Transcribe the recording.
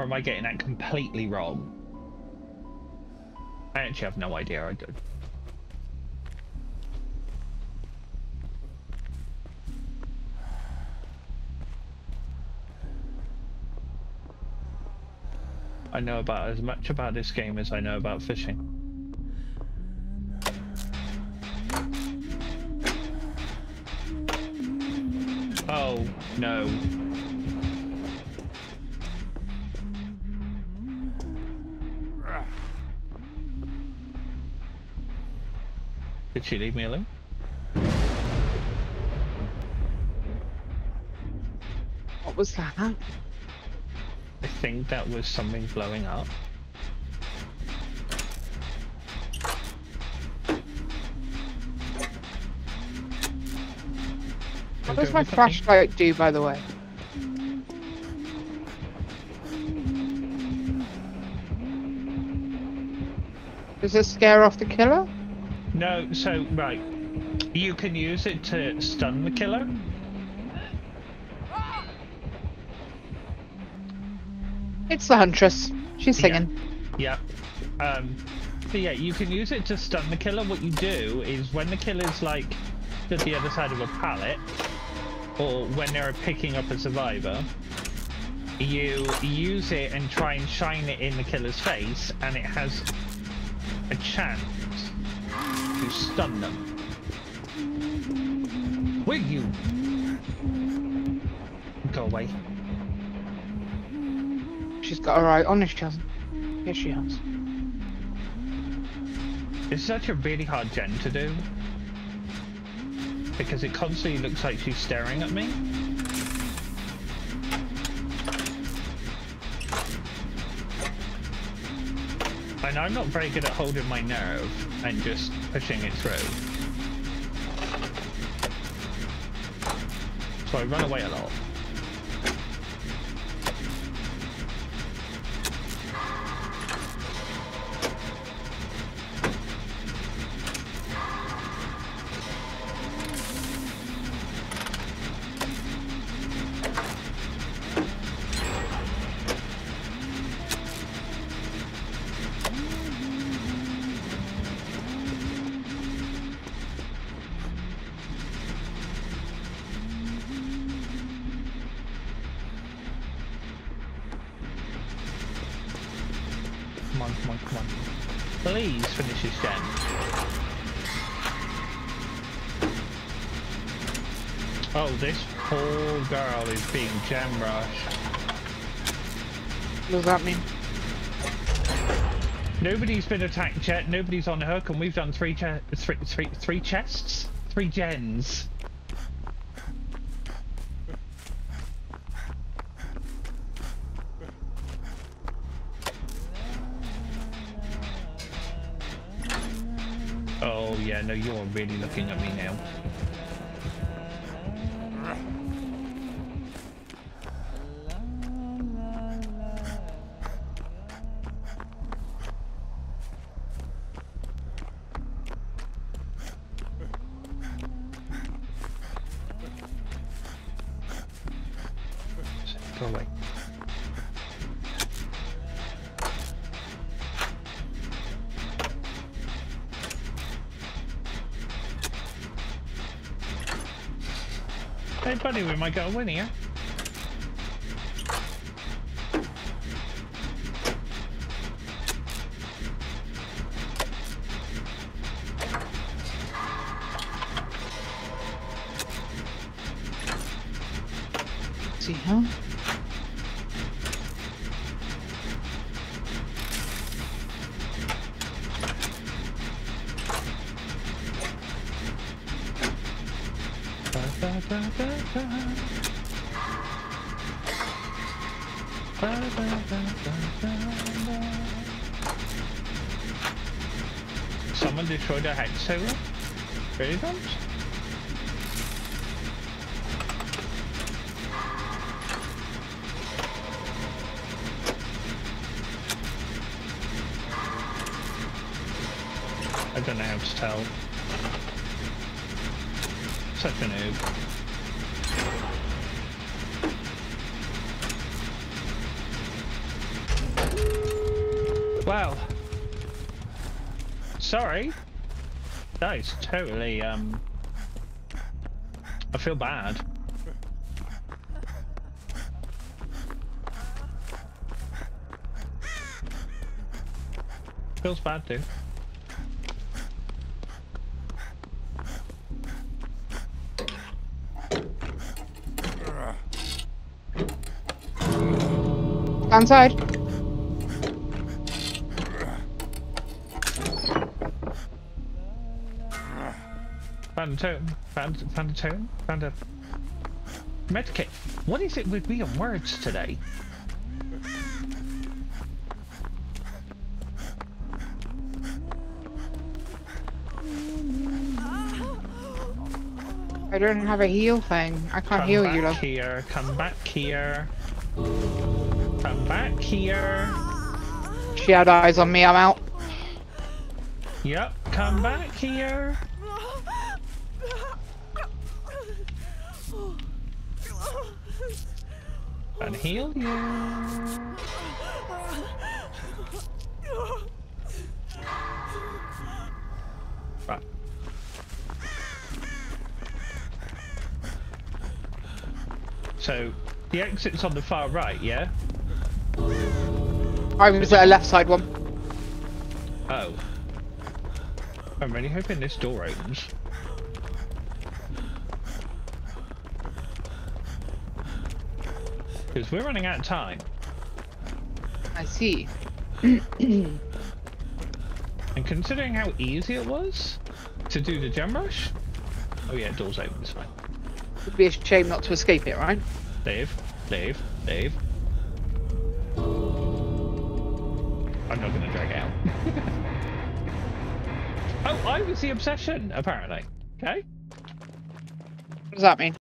Or am I getting that completely wrong? I actually have no idea. I do. I know about as much about this game as I know about fishing. Oh, no. Did she leave me alone? What was that? I think that was something blowing up. What does my flashlight do, by the way? Does it scare off the killer? No, so, right. You can use it to stun the killer. It's the Huntress. She's singing. Yeah. Um, so yeah, you can use it to stun the killer. What you do is when the killer's like to the other side of a pallet, or when they're picking up a survivor, you use it and try and shine it in the killer's face, and it has a chance to stun them. Will you? Go away. She's got her eye on us, she hasn't. Yes, she has. It's such a really hard gen to do. Because it constantly looks like she's staring at me. And I'm not very good at holding my nerve and just pushing it through. So I run away a lot. Come on, come on. Please finish this gen. Oh, this poor girl is being gen rushed. What does that mean? Nobody's been attacked yet, nobody's on hook, and we've done three, che three, three, three chests? Three gens. Oh yeah, no, you're really looking at me now. Go away. Hey buddy, we might get a win here. See, huh? Someone destroyed a hex server? Really, Dumps? I don't know how to tell. Such a noob. Well, sorry. That is totally, um, I feel bad. Feels bad, dude. Outside. Found a totem. Found, found a totem. Found a medkit. What is it with me and words today? I don't have a heal thing. I can't Come heal back you, love. here. Come back here. Come back here. She had eyes on me. I'm out. Yep. Come back here. And heal you. Right. So the exit's on the far right, yeah? I was at a left side one. Oh. I'm really hoping this door opens. Because we're running out of time. I see. And considering how easy it was to do the gen rush. Oh yeah, door's open, it's fine. Would be a shame not to escape it, right? Dave, Dave, Dave. I was the obsession, apparently. Okay. What does that mean?